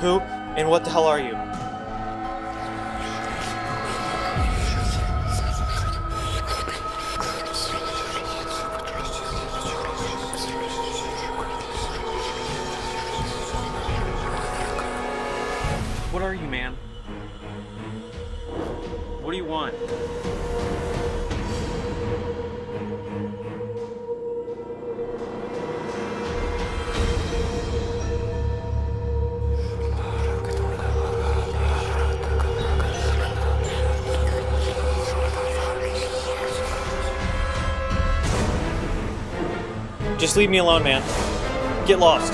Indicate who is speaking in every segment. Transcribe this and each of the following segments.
Speaker 1: Who and what the hell are you? What are you, man? What do you want? Just leave me alone, man. Get lost.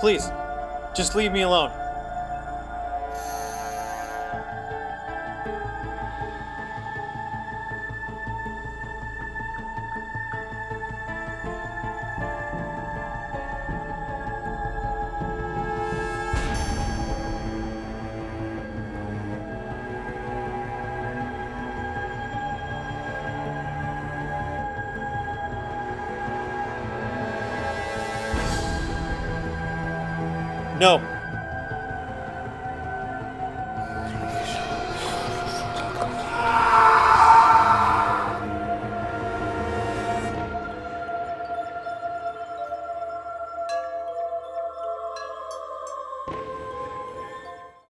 Speaker 1: Please, just leave me alone. No.